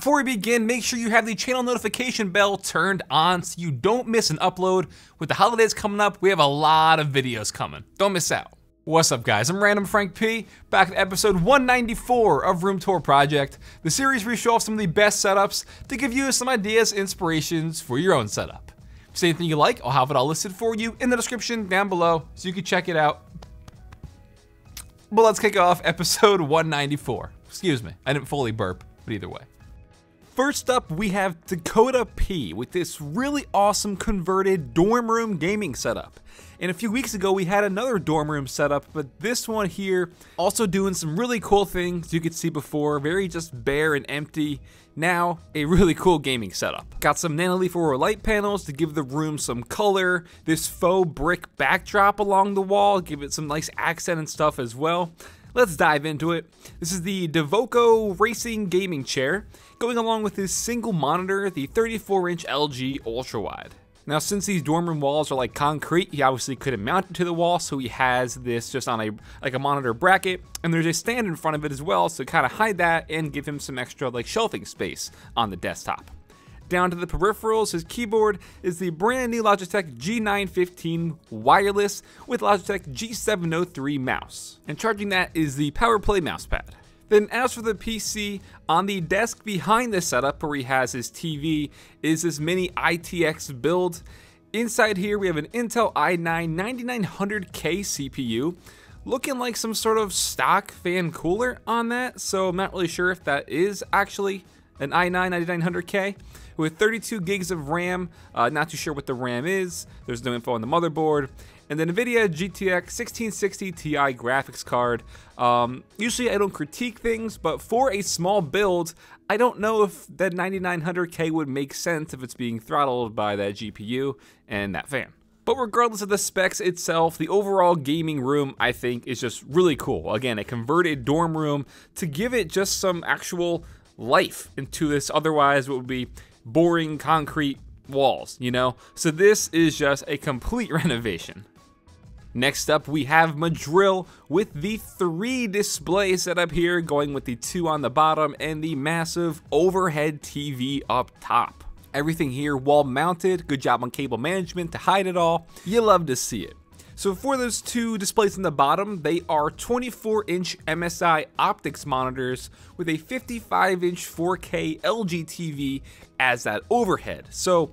Before we begin, make sure you have the channel notification bell turned on so you don't miss an upload. With the holidays coming up, we have a lot of videos coming. Don't miss out. What's up guys, I'm Random Frank P, back at episode 194 of Room Tour Project, the series where we show off some of the best setups to give you some ideas, inspirations for your own setup. If there's anything you like, I'll have it all listed for you in the description down below so you can check it out. But let's kick off episode 194. Excuse me, I didn't fully burp, but either way. First up, we have Dakota P with this really awesome converted dorm room gaming setup. And a few weeks ago, we had another dorm room setup, but this one here also doing some really cool things you could see before, very just bare and empty. Now, a really cool gaming setup. Got some Nanoleaf Aurora light panels to give the room some color, this faux brick backdrop along the wall, give it some nice accent and stuff as well. Let's dive into it. This is the Devoko Racing Gaming Chair, going along with this single monitor, the 34-inch LG Ultra Wide. Now, since these dorm room walls are like concrete, he obviously couldn't mount it to the wall, so he has this just on a like a monitor bracket, and there's a stand in front of it as well, so kind of hide that and give him some extra like shelving space on the desktop. Down to the peripherals, his keyboard is the brand new Logitech G915 wireless with Logitech G703 mouse. And charging that is the PowerPlay mousepad. Then as for the PC, on the desk behind the setup where he has his TV is this mini ITX build. Inside here we have an Intel i9 9900K CPU, looking like some sort of stock fan cooler on that, so I'm not really sure if that is actually an i9 9900K with 32 gigs of RAM. Uh, not too sure what the RAM is. There's no info on the motherboard. And then NVIDIA GTX 1660 Ti graphics card. Um, usually I don't critique things, but for a small build, I don't know if that 9900K would make sense if it's being throttled by that GPU and that fan. But regardless of the specs itself, the overall gaming room, I think, is just really cool. Again, a converted dorm room to give it just some actual life into this otherwise what would be boring concrete walls, you know? So this is just a complete renovation. Next up, we have Madril with the three display setup here, going with the two on the bottom and the massive overhead TV up top. Everything here wall mounted, good job on cable management to hide it all. You love to see it. So for those two displays in the bottom, they are 24 inch MSI Optix monitors with a 55 inch 4K LG TV as that overhead. So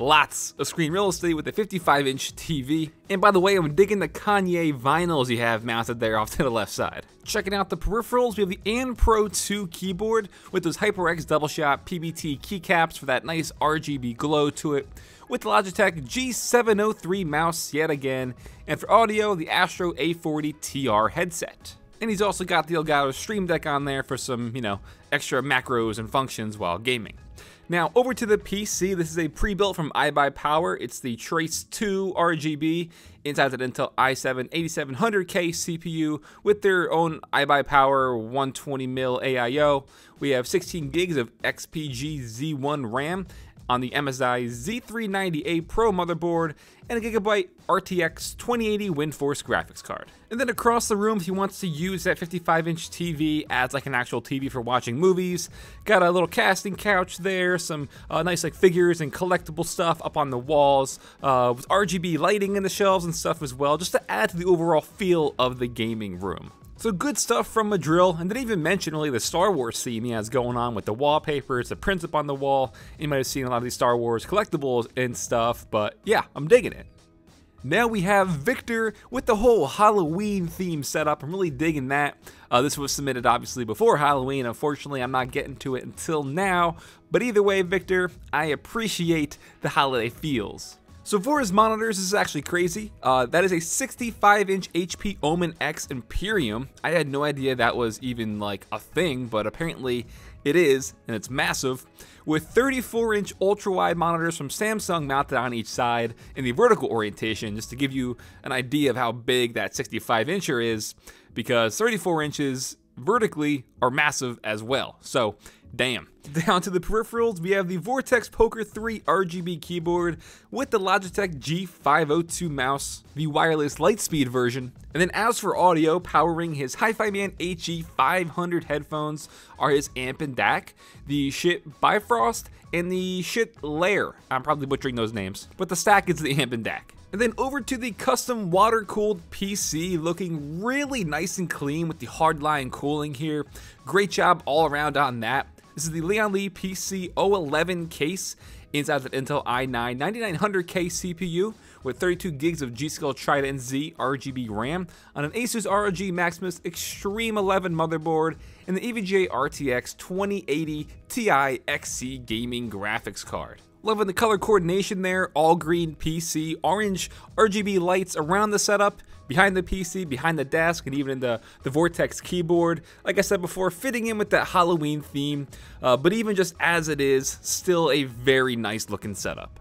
lots of screen real estate with a 55 inch TV. And by the way, I'm digging the Kanye vinyls you have mounted there off to the left side. Checking out the peripherals, we have the Anne Pro 2 keyboard with those HyperX double shot PBT keycaps for that nice RGB glow to it with the Logitech G703 mouse yet again, and for audio, the Astro A40 TR headset. And he's also got the Elgato Stream Deck on there for some, you know, extra macros and functions while gaming. Now, over to the PC, this is a pre-built from iBuyPower. It's the Trace 2 RGB inside that Intel i7 8700K CPU with their own iBuyPower 120mm AIO. We have 16 gigs of XPG Z1 RAM on the MSI Z390A Pro motherboard and a Gigabyte RTX 2080 WindForce graphics card. And then across the room, he wants to use that 55-inch TV as like an actual TV for watching movies, got a little casting couch there, some uh, nice like figures and collectible stuff up on the walls, uh, with RGB lighting in the shelves and stuff as well, just to add to the overall feel of the gaming room. So good stuff from Madril, and didn't even mention really the Star Wars theme he has going on with the wallpapers, the prints up on the wall. You might have seen a lot of these Star Wars collectibles and stuff, but yeah, I'm digging it. Now we have Viktor with the whole Halloween theme set up. I'm really digging that. Uh, this was submitted obviously before Halloween. Unfortunately, I'm not getting to it until now. But either way, Viktor, I appreciate the holiday feels. So for his monitors, this is actually crazy. Uh, that is a 65-inch HP Omen X Emperium. I had no idea that was even like a thing, but apparently it is, and it's massive. With 34-inch ultra-wide monitors from Samsung mounted on each side in the vertical orientation, just to give you an idea of how big that 65-incher is, because 34 inches vertically are massive as well. So Damn. Down to the peripherals, we have the Vortex Poker 3 RGB keyboard with the Logitech G502 mouse, the wireless Lightspeed version. And then as for audio, powering his HiFiMan HE500 headphones are his amp and DAC, the Schiit Bifrost, and the Schiit Lyr. I'm probably butchering those names, but the stack is the amp and DAC. And then over to the custom water-cooled PC, looking really nice and clean with the hardline cooling here. Great job all around on that. This is the Lian Li PC 011 case inside of an Intel i9 9900K CPU with 32 gigs of G.Skill Trident Z RGB RAM on an Asus ROG Maximus Extreme 11 motherboard and the EVGA RTX 2080 Ti XC gaming graphics card. Loving the color coordination there, all green PC, orange RGB lights around the setup, behind the PC, behind the desk, and even in the, the Vortex keyboard. Like I said before, fitting in with that Halloween theme, uh, but even just as it is, still a very nice looking setup.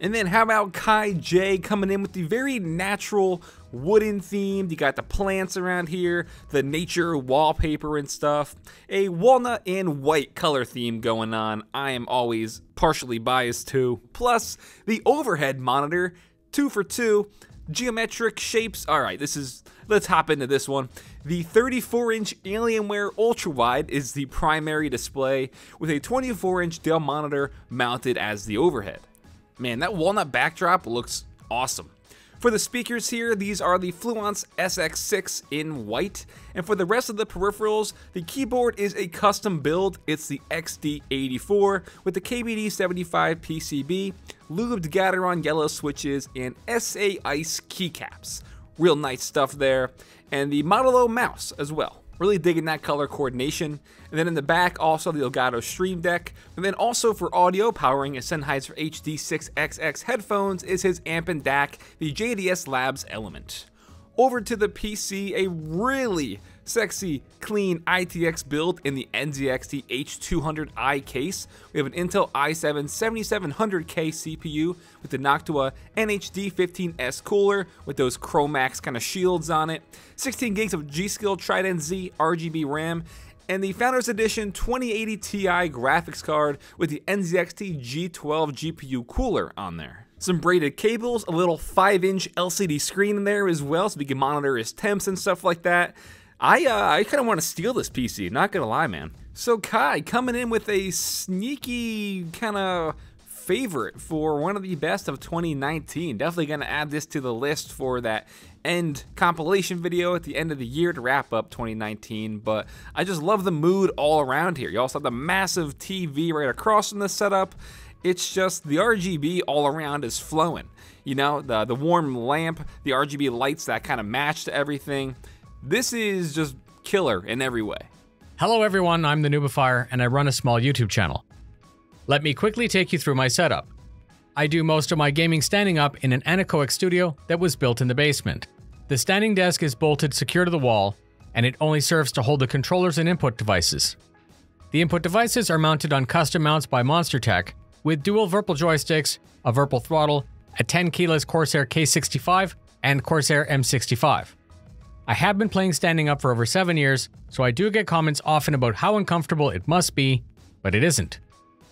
And then how about Kai J coming in with the very natural wooden themed. You got the plants around here, the nature wallpaper and stuff. A walnut and white color theme going on. I am always partially biased too. Plus the overhead monitor, two for two. Geometric shapes. All right, this is. Let's hop into this one. The 34 inch Alienware Ultra Wide is the primary display, with a 24 inch Dell monitor mounted as the overhead. Man, that walnut backdrop looks awesome. For the speakers here, these are the Fluance SX6 in white, and for the rest of the peripherals, the keyboard is a custom build. It's the XD84 with the KBD75 PCB, lubed Gateron yellow switches, and SA Ice keycaps. Real nice stuff there, and the Model O mouse as well. Really digging that color coordination. And then in the back, also the Elgato Stream Deck. And then also for audio, powering a Sennheiser HD6XX headphones is his amp and DAC, the JDS Labs Element. Over to the PC, a really sexy, clean ITX build in the NZXT H200i case. We have an Intel i7 7700K CPU with the Noctua NHD15S cooler with those Chromax kind of shields on it, 16 gigs of G.Skill Trident Z RGB RAM, and the Founders Edition 2080 Ti graphics card with the NZXT G12 GPU cooler on there some braided cables, a little 5 inch LCD screen in there as well so we can monitor his temps and stuff like that. I uh, I kind of want to steal this PC, not gonna lie, man. So Kai coming in with a sneaky kind of favorite for one of the best of 2019. Definitely gonna add this to the list for that end compilation video at the end of the year to wrap up 2019. But I just love the mood all around here. You also have the massive TV right across from the setup. It's just the RGB all around is flowing. You know, the, the warm lamp, the RGB lights that kind of match to everything. This is just killer in every way. Hello everyone, I'm the Noobifier and I run a small YouTube channel. Let me quickly take you through my setup. I do most of my gaming standing up in an anechoic studio that was built in the basement. The standing desk is bolted secure to the wall, and it only serves to hold the controllers and input devices. The input devices are mounted on custom mounts by Monster Tech, with dual Virpil joysticks, a Virpil throttle, a 10 keyless Corsair K65, and Corsair M65. I have been playing standing up for over 7 years, so I do get comments often about how uncomfortable it must be, but it isn't.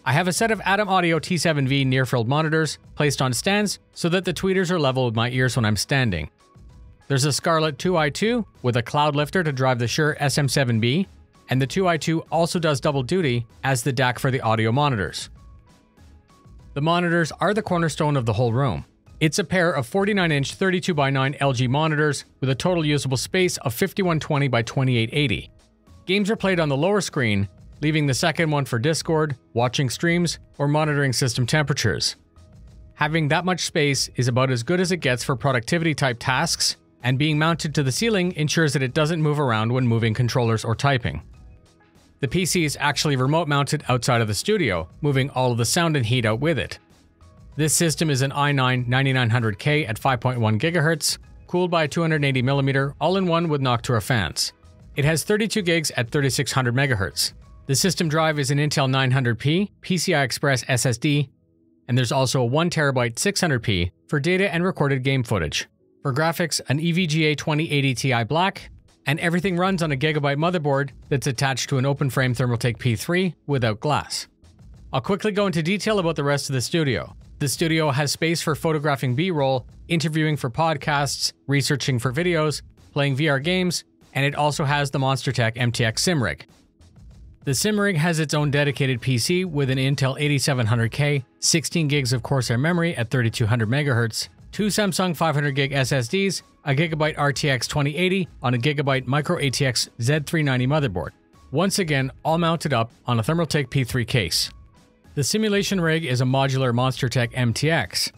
I have a set of Adam Audio T7V near-field monitors placed on stands so that the tweeters are level with my ears when I'm standing. There's a Scarlett 2i2 with a cloud lifter to drive the Shure SM7B, and the 2i2 also does double duty as the DAC for the audio monitors. The monitors are the cornerstone of the whole room. It's a pair of 49 inch 32 by 9 LG monitors with a total usable space of 5120 by 2880. Games are played on the lower screen, leaving the second one for Discord, watching streams, or monitoring system temperatures. Having that much space is about as good as it gets for productivity type tasks, and being mounted to the ceiling ensures that it doesn't move around when moving controllers or typing. The PC is actually remote mounted outside of the studio, moving all of the sound and heat out with it. This system is an i9 9900K at 5.1 GHz, cooled by 280mm all-in-one with Noctua fans. It has 32 gigs at 3600 MHz. The system drive is an Intel 900P PCI Express SSD, and there's also a 1TB 600p for data and recorded game footage. For graphics, an EVGA 2080 Ti Black, and everything runs on a Gigabyte motherboard that's attached to an open frame Thermaltake P3 without glass. I'll quickly go into detail about the rest of the studio. The studio has space for photographing B roll, interviewing for podcasts, researching for videos, playing VR games, and it also has the MonsterTech MTX sim rig. The sim rig has its own dedicated PC with an Intel 8700K, 16 gigs of Corsair memory at 3200 MHz, two Samsung 500 gig SSDs, a Gigabyte RTX 2080 on a Gigabyte Micro ATX Z390 motherboard. Once again, all mounted up on a Thermaltake P3 case. The simulation rig is a modular MonsterTech MTX.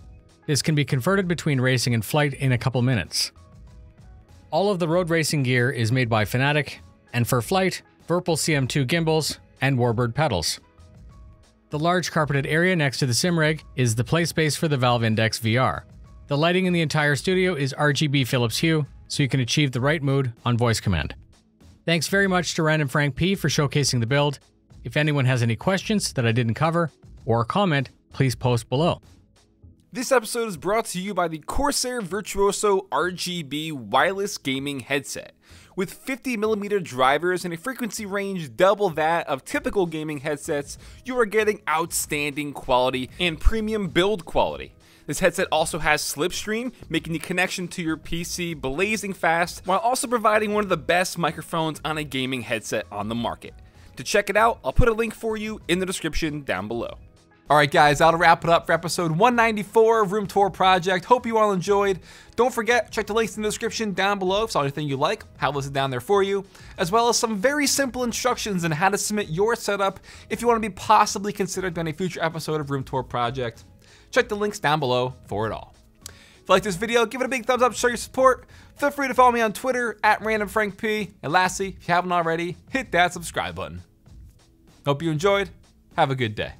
This can be converted between racing and flight in a couple minutes. All of the road racing gear is made by Fanatec, and for flight, Virpil CM2 gimbals and Warbird pedals. The large carpeted area next to the sim rig is the play space for the Valve Index VR. The lighting in the entire studio is RGB Philips Hue, so you can achieve the right mood on voice command. Thanks very much to Random Frank P for showcasing the build. If anyone has any questions that I didn't cover, or a comment, please post below. This episode is brought to you by the Corsair Virtuoso RGB wireless gaming headset. With 50mm drivers and a frequency range double that of typical gaming headsets, you are getting outstanding quality and premium build quality. This headset also has Slipstream, making the connection to your PC blazing fast, while also providing one of the best microphones on a gaming headset on the market. To check it out, I'll put a link for you in the description down below. Alright guys, that'll wrap it up for episode 194 of Room Tour Project. Hope you all enjoyed. Don't forget, check the links in the description down below if it's anything you like. Have listed down there for you, as well as some very simple instructions on how to submit your setup if you want to be possibly considered in a future episode of Room Tour Project. Check the links down below for it all. Like this video, give it a big thumbs up to show your support. Feel free to follow me on Twitter at randomfrankp. And lastly, if you haven't already, hit that subscribe button. Hope you enjoyed. Have a good day.